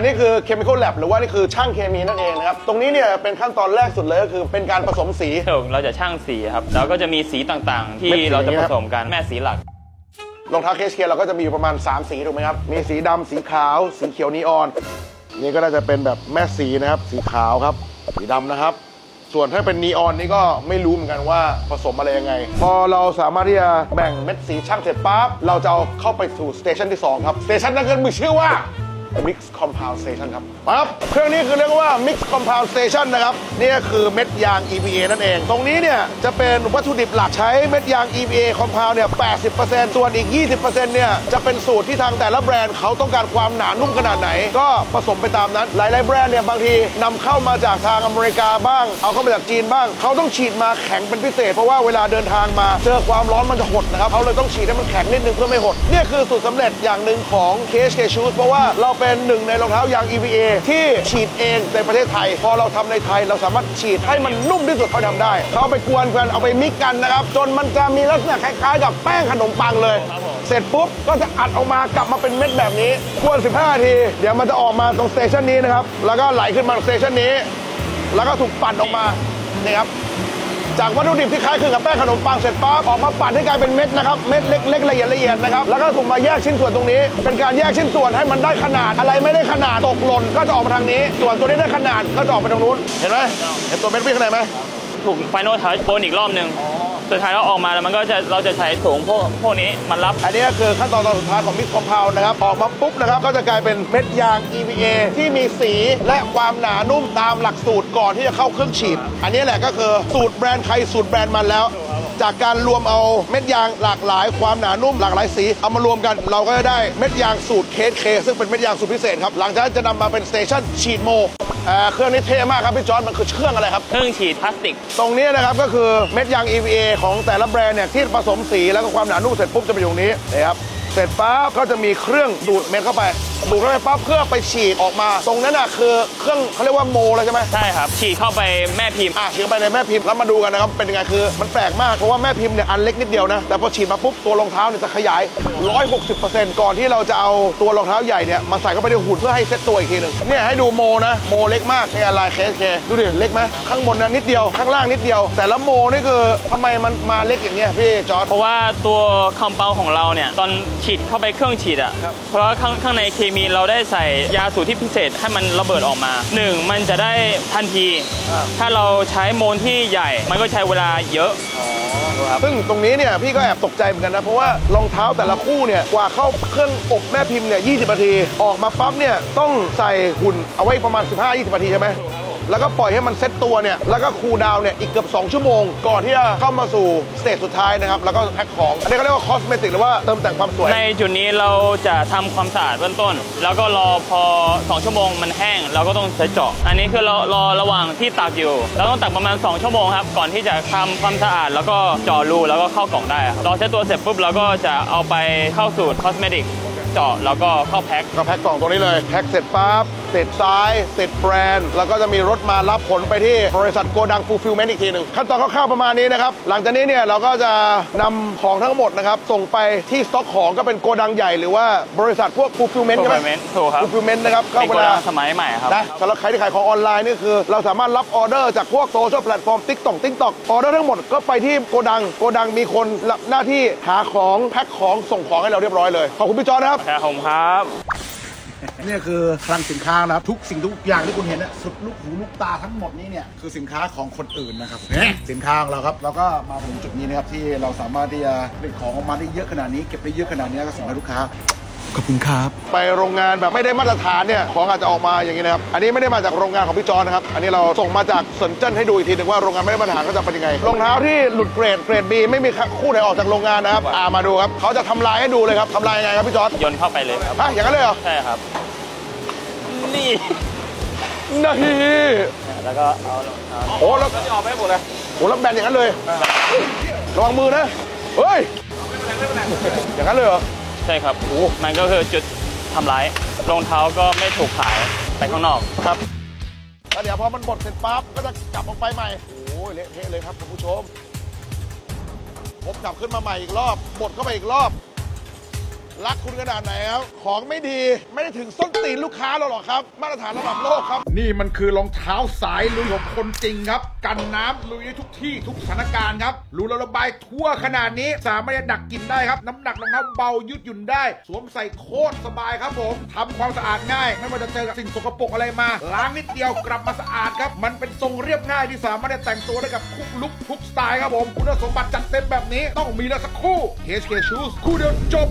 อันนี้คือ chemical lab หรือว่านี่คือชั่งเคมีนั่นเองนะครับ ตรงนี้เนี่ยเป็นขั้นตอนแรกสุดเลยก็คือเป็นการผสมสีถูกเราจะชั่งสีครับ แล้วก็จะมีสีต่างๆ ที่เม็ดสีเราจะครับผสมกันแม่สีหลักรองเท้าเคสเคียเราก็จะมีอยู่ประมาณ 3 สีถูกไหมครับ มีสีดำสีขาว สีเขียวนีออน นี่ก็น่าจะเป็นแบบแม่สีนะครับ สีขาวครับ สีดำนะครับ ส่วนถ้าเป็นนีออนนี่ก็ไม่รู้เหมือนกันว่าผสมอะไรยังไง พอเราสามารถที่จะแบ่งเม็ดสีชั่งเสร็จปั๊บ เราจะเอาเข้าไปสู่ station ที่ 2 ครับ station นั้นก็มีชื่อว่า Mix Compound Station ครับปั๊บเครื่องนี้คือเรียกว่า Mix Compound Station นะครับนี่ก็คือเม็ดยาง EVA นั่นเอง ตรงนี้เนี่ยจะเป็นวัตถุดิบหลักใช้เม็ดยาง EVA Compound เนี่ย 80%ส่วนอีก 20%เนี่ยจะเป็นสูตรที่ทางแต่ละแบรนด์เขาต้องการความหนานุ่มขนาดไหน ก็ผสมไปตามนั้น หลาย ๆ แบรนด์เนี่ยบางทีนำเข้ามาจากทางอเมริกาบ้าง เอาเข้ามาจากจีนบ้าง เขาต้องฉีดมาแข็งเป็นพิเศษ เพราะว่าเวลาเดินทางมาเจอความร้อนมันจะหดนะครับเขาเลยต้องฉีดให้มันแข็งนิดนึงเพื่อไม่หด เนี่ยคือสูตรสำเร็จอย่างหนึ่งของ KHK Shoes เพราะว่าเราเป็นหนึ่งในรองเท้ายาง EVA ที่ฉีดเองในประเทศไทย พอเราทำในไทยเราสามารถฉีดให้มันนุ่มที่สุดเขาทำได้ เขาไปกวนกันเอาไป mix กันนะครับ จนมันจะมีลักษณะคล้ายๆ กับแป้งขนมปังเลย เสร็จปุ๊บก็จะอัดออกมากลับมาเป็นเม็ดแบบนี้กวน 15 นาที เดี๋ยวมันจะออกมาตรง station นี้นะครับ แล้วก็ไหลขึ้นมา station นี้ แล้วก็ถูกปั่นออกมานี่ครับ จากวัตถุดิบที่คล้ายคลึงกับแป้งขนมปังเสร็จปั๊บออกมาปั่นให้กลายเป็นเม็ดนะครับเม็ดเล็กๆละเอียดละเอียดนะครับแล้วก็ถูกมาแยกชิ้นส่วนตรงนี้ เป็นการแยกชิ้นส่วนให้มันได้ขนาดอะไรไม่ได้ขนาดตกหล่นก็จะออกมาทางนี้ ส่วนตัวนี้ได้ขนาดก็จะออกไปตรงนู้นเห็นไหมเห็นตัวเม็ดวิ่งข้างในไหมถูก final touch เนาะอีกรอบหนึ่ง สุดท้ายเราออกมาแล้วมันก็จะเราจะใช้ถุงพวกพวกนี้มันรับ อันนี้ก็คือขั้นตอนตอนสุดท้ายของ mix compound นะครับ ออกมาปุ๊บนะครับ ก็จะกลายเป็นเม็ดยาง EVA ที่มีสีและความหนานุ่มตามหลักสูตรก่อนที่จะเข้าเครื่องฉีด อันนี้แหละก็คือสูตรแบรนด์ใครสูตรแบรนด์มันแล้ว จากการรวมเอาเม็ดยางหลากหลาย ความหนานุ่มหลากหลายสีเอามารวมกัน เราก็จะได้เม็ดยางสูตรเคสเคซึ่งเป็นเม็ดยางสูตรพิเศษครับหลังจากนั้นจะนำมาเป็น station ฉีด moldอ่าเครื่องนี้เท่มากครับพี่จอร์ดมันคือเครื่องอะไรครับ เครื่องฉีดพลาสติก ตรงนี้นะครับก็คือเม็ดยาง EVA ของแต่ละแบรนด์เนี่ยที่ผสมสีแล้วก็ความหนานุ่มเสร็จปุ๊บจะเป็นอยู่ตรงนี้นะครับเสร็จปั๊บก็จะมีเครื่องดูดเม็ดเข้าไป ดูดเข้าไปปั๊บเพื่อไปฉีดออกมา ตรงนั้นน่ะคือเครื่องเขาเรียกว่าโมเลยใช่ไหมใช่ครับ ฉีดเข้าไปแม่พิมพ์อะฉีดเข้าไปในแม่พิมพ์แล้วมาดูกันนะครับเป็นยังไงคือมันแปลกมากเพราะว่าแม่พิมพ์เนี่ยอันเล็กนิดเดียวนะแต่พอฉีดมาปุ๊บตัวรองเท้าเนี่ยจะขยาย 160%ก่อนที่เราจะเอาตัวรองเท้าใหญ่เนี่ยมาใส่เข้าไปในหุ่นเพื่อให้เซ็ตตัวอีกทีหนึ่งเนี่ยให้ดูโมนะโมเล็กมากเนี่ยลายเคสเคดูดิเล็กไหมข้างบนนะนิดเดียวข้างล่างนิดเดียว แต่ละโมนี่คือทำไมมันมาเล็กอย่างเงี้ยพี่จอร์ดเพราะว่าตัว compoundของเราเนี่ยตอนฉีดเข้าไปเครื่องฉีดอะเพราะว่าข้างข้างในเคมีเราได้ใส่ยาสูตรที่พิเศษให้มันระเบิดออกมาหนึ่งมันจะได้ทันที ถ้าเราใช้ mold ที่ใหญ่ มันก็ใช้เวลาเยอะซึ่งตรงนี้เนี่ยพี่ก็แอบตกใจเหมือนกันนะ เพราะว่ารองเท้าแต่ละคู่เนี่ยกว่าเข้าเครื่องอบแม่พิมพ์เนี่ย20นาที ออกมาปั๊บเนี่ยต้องใส่หุ่นเอาไว้ประมาณ 15-20นาทีใช่ไหม แล้วก็ปล่อยให้มันเซ็ตตัวเนี่ยแล้วก็ cool down เนี่ยอีกเกือบ 2 ชั่วโมง ก่อนที่จะเข้ามาสู่ stage สุดท้ายนะครับแล้วก็แพ็คของอันนี้เขาเรียกว่า cosmetic หรือว่าเติมแต่งความสวยในจุดนี้เราจะทำความสะอาดเบื้องต้น แล้วก็รอพอ 2 ชั่วโมงมันแห้งเราก็ต้องใช้เจาะอันนี้คือเรารอระหว่างที่พักอยู่เราต้องพักประมาณ 2 ชั่วโมงครับก่อนที่จะทำความสะอาดแล้วก็เจาะรูแล้วก็เข้ากล่องได้ครับเราใช้ตัวเสร็จปุ๊บเราก็จะเอาไปเข้าสูตร cosmetic เจาะแล้วก็เข้าแพ็คก็แพ็คกล่องตัวนี้เลยแพ็คเสร็จปั๊บ ติดซ้าย ติดแบรนด์ แล้วก็จะมีรถมารับขนไปที่บริษัทโกดัง fulfillment อีกทีหนึ่งขั้นตอนคร่าวๆประมาณนี้นะครับ หลังจากนี้เนี่ยเราก็จะนำของทั้งหมดนะครับ ส่งไปที่สต็อกของก็เป็นโกดังใหญ่หรือว่าบริษัทพวก fulfillment ใช่ไหม Fulfillment ถูกครับ fulfillment นะครับก็เป็นเวโกลาดังสมัยใหม่ครับนะสำหรับใครที่ขายของออนไลน์นี่คือ เราสามารถรับออเดอร์จากพวก social platform TikTok TikTok ออเดอร์ทั้งหมดก็ไปที่โกดังโกดังมีคนรับหน้าที่หาของแพ็คของส่งของให้เราเรียบร้อยเลยขอบคุณพี่จอร์ดนะครับครับผมครับ นี่คือคลังสินค้านะครับทุกสิ่งทุกอย่างที่คุณเห็นนะสุดลูกหูลูกตาทั้งหมดนี้เนี่ยคือสินค้าของคนอื่นนะครับสินค้าของเราครับเราก็มาถึงจุดนี้นะครับที่เราสามารถที่จะผลิตของออกมาได้เยอะขนาดนี้เก็บได้เยอะขนาดนี้แล้วก็ส่งให้ลูกค้าขอบคุณครับ ไปโรงงานแบบไม่ได้มาตรฐานเนี่ยของอาจจะออกมาอย่างนี้นะครับ อันนี้ไม่ได้มาจากโรงงานของพี่จอนะครับ อันนี้เราส่งมาจากสนเจิ้นให้ดูอีกทีหนึ่งว่าโรงงานไม่ได้มาตรฐานก็จะเป็นยังไง รองเท้าที่หลุดเกรดเกรด B ไม่มีคู่ไหนออกจากโรงงานนะครับ อ่ามาดูครับเขาจะทำลายให้ดูเลยครับทำลายยังไงครับพี่จอร์ดโยนเข้าไปเลยครับฮะอย่างนั้นเลยเหรอ ใช่ครับ นี่นี่แล้วก็เอารองเท้าโอ้แล้วจะออกไปหมดเลยโอ้แล้วแบนอย่างนั้นเลยระวังมือนะเฮ้ยอย่างนั้นเลยเหรอใช่ครับโอ้มันก็คือจุดทำร้ายรองเท้าก็ไม่ถูกขายไปข้างนอกครับแล้วเดี๋ยวพอมันบดเสร็จปั๊บก็จะกลับออกไปใหม่โอ้ยเละเทะเลยครับคุณผู้ชมผมกลับขึ้นมาใหม่อีกรอบบดเข้าไปอีกรอบ รักคุณขนาดไหนครับ ของไม่ดีไม่ได้ถึงส้นตีนลูกค้าเราหรอกครับ มาตรฐานระดับโลกครับ นี่มันคือรองเท้าสายลุยของคนจริงครับ กันน้ำลุยได้ทุกที่ทุกสถานการณ์ครับรูระบายทั่วขนาดนี้ สามารถดักกินได้ครับ น้ำหนักรองเท้าเบายืดหยุ่นได้ สวมใส่โคตรสบายครับผมทำความสะอาดง่ายไม่ว่าจะเจอกับสิ่งสกปรกอะไรมา ล้างนิดเดียวกลับมาสะอาดครับมันเป็นทรงเรียบง่ายที่สามารถแต่งตัวได้กับทุกลุคทุกสไตล์ครับผมคุณสมบัติจัดเต็มแบบนี้ต้องมีแล้วสักคู่ HK Shoes คู่เดียวจบ